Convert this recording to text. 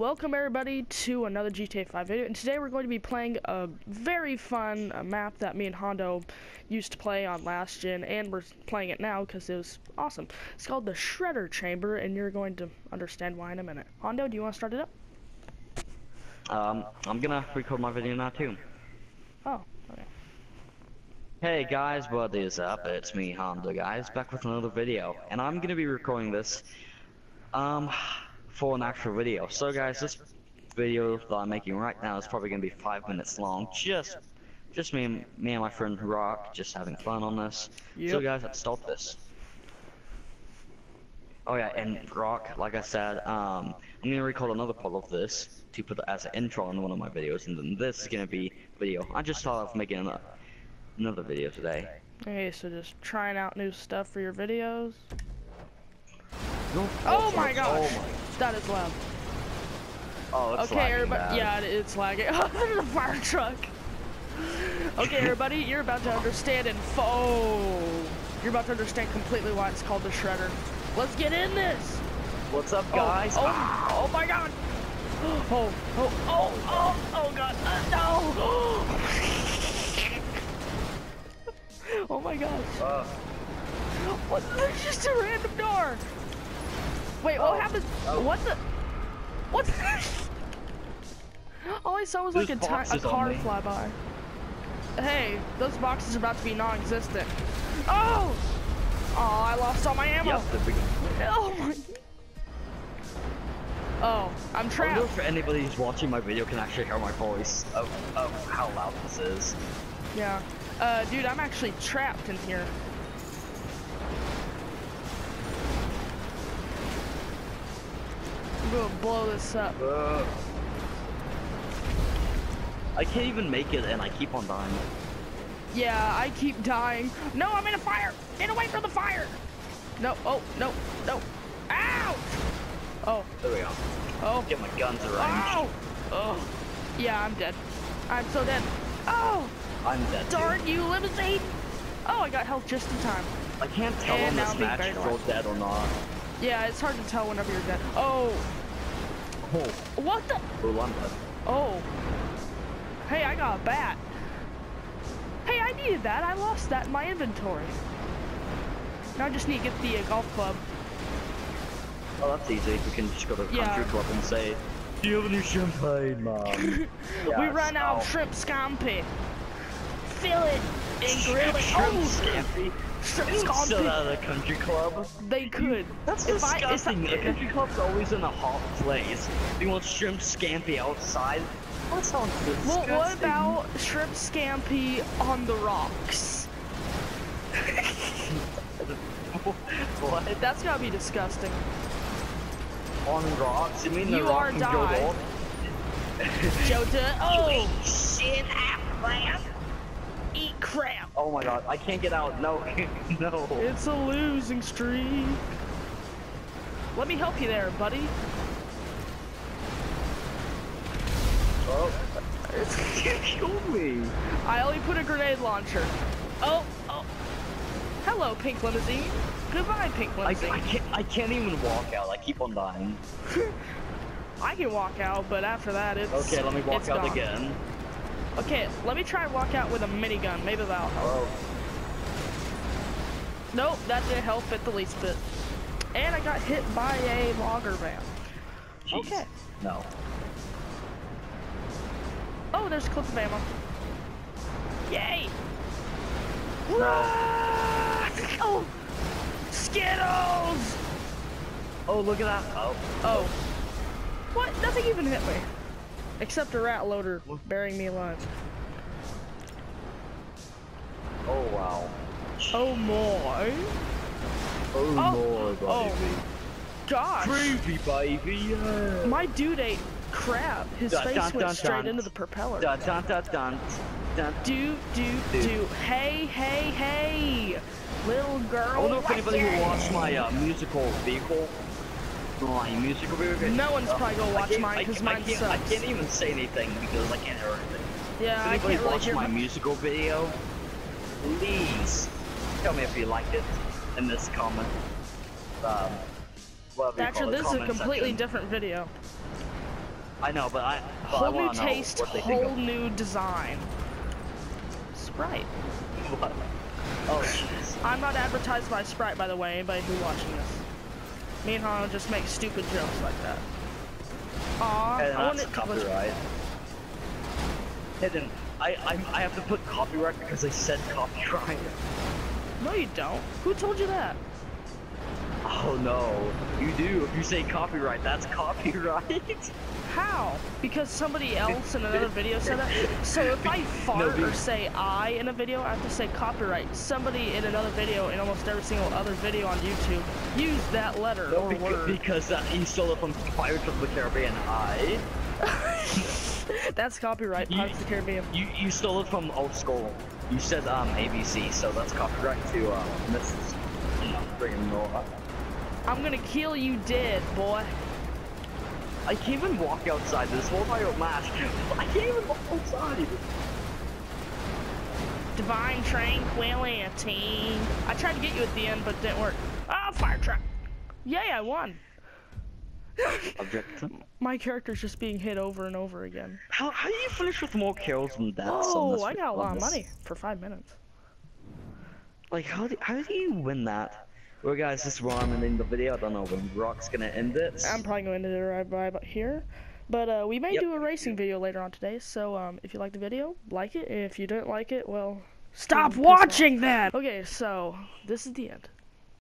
Welcome everybody to another GTA 5 video, and today we're going to be playing a very fun uh, map that me and Hondo used to play on last gen, and we're playing it now because it was awesome. It's called the Shredder Chamber, and you're going to understand why in a minute. Hondo, do you want to start it up? Um, I'm gonna record my video now too. Oh, okay. Hey guys, what is up? It's me, Hondo, guys, back with another video, and I'm gonna be recording this, um, for an actual video. So guys, this video that I'm making right now is probably gonna be five minutes long, just, just me and me and my friend Rock, just having fun on this. So guys, let's start this. Oh yeah, and Rock, like I said, um, I'm gonna record another part of this to put as an intro on one of my videos, and then this is gonna be video. I just thought of making another, another video today. Okay, so just trying out new stuff for your videos. No, Oh my oh gosh, my- that is loud. Oh, it's Okay, everybody. Yeah, it- it's lagging. the fire truck. Okay, everybody, you're about to understand in full. You're about to understand completely why it's called the Shredder. Let's get in this. What's up, Oh, guys? Oh, Ah! oh, my God. Oh, oh, oh, oh, oh God, uh, no. oh my gosh. Uh, What? There's just a random door. Wait, what Oh, happened? oh. What the? What? the- All I saw was like a, a car fly by. Hey, those boxes are about to be non-existent. Oh! Oh, I lost all my ammo. Oh my. Oh, I'm trapped. I wonder trapped. if anybody who's watching my video can actually hear my voice of, of how loud this is. Yeah. Uh, dude, I'm actually trapped in here. I'm gonna blow this up. Uh, I can't even make it, and I keep on dying. Yeah, I keep dying. No, I'm in a fire! Get away from the fire! No, oh, no, no. Ow! Oh, There we go. oh, Get my guns arranged. oh! Oh. Yeah, I'm dead. I'm so dead. Oh! I'm dead. too. Darn you, limousine! Oh, I got health just in time. I can't tell And on this I'm match if you're dead or not. Yeah, it's hard to tell whenever you're dead. Oh, Oh, what the? Oh. Hey, I got a bat. Hey, I needed that. I lost that in my inventory. Now I just need to get the uh, golf club. Oh, that's easy. We can just go to the Yeah. country club and say, Do you have any champagne, mom? we Yes, ran out of shrimp scampi. Fill it and grill it. Shrimp Oh, scampi. Don't sell scampi. that country club. They could. That's If I- if I- disgusting. A country club's always in a hot place. You want shrimp scampi outside? That sounds Well, what about shrimp scampi on the rocks? what? That's gotta be disgusting. On rocks? You mean the You rock are go Jota. Oh, shit, man. Eat crap. Oh my god, I can't get out. No, no. It's a losing streak. Let me help you there, buddy. Oh, you killed me. I only put a grenade launcher. Oh, oh. Hello, pink limousine. Goodbye, pink I, I limousine. can't. I can't even walk out. I keep on dying. I, can walk out, but after that, it's Okay, let me walk out gone. again. Okay, let me try and walk out with a minigun. Maybe that'll help. Oh, Nope, that didn't help it the least bit. And I got hit by a logger van. jeez. Okay. No. Oh, there's a clip of ammo. Yay! No. Oh! Skittles! Oh, look at that. Oh. Oh. What? Nothing even hit me. Except a rat loader burying me alive. Oh wow. Oh my. Oh, Oh. no, Oh. baby. Gosh. Creepy baby. Yeah. My dude ate crab. His Dun, face dun, went dun, straight dun. into the propeller. Dun dun dun dun. dun. Do, do, Dude. do. Hey, hey, hey. Little girl. I wonder if anybody who watched my uh, musical vehicle. My musical vehicle. No one's probably gonna watch mine I 'cause can't- mine I can't, I can't even say anything because I can't hear anything. Yeah, I can't really hear my musical video, please tell me if you liked it in this comment. Um, whatever you Actually, call it, this is a completely section. different video. I know, but I. But I Whole new know taste, what they think whole new design. Sprite. what. Oh, jeez. I'm not advertised by Sprite, by the way, anybody who's watching this. Me and Hano just make stupid jokes like that. Aw, And I want that's it copyright. Hidden. I, I I have to put copyright because they said copyright. No, you don't. Who told you that? Oh no, you do. If you say copyright, that's copyright. How? Because somebody else in another video said that? So if I fart dude. or say I in a video, I have to say copyright. Somebody in another video, in almost every single other video on YouTube, used that letter No, or beca- word. because uh, you stole it from Pirates of the Caribbean. I. That's copyright, You- Pirates of the Caribbean. You you stole it from old school. You said um ABC, so that's copyright to um Mrs. Friggin' Nora. I'm gonna kill you dead, boy. I can't even walk outside this whole entire match. I can't even walk outside. Divine Tranquility. I tried to get you at the end, but it didn't work. Ah, fire truck. Yay, I won. Object. My character's just being hit over and over again. How how do you finish with more kills than deaths? Oh, I got a lot of money for five minutes. Like how do how do you win that? Well, guys, this is where I'm ending the video. I don't know when Rock's gonna end it. I'm probably going to end it right by about here. But uh, we may Yep. do a racing video later on today, so um, if you like the video, like it. If you didn't like it, well, stop watching then! Okay, so this is the end.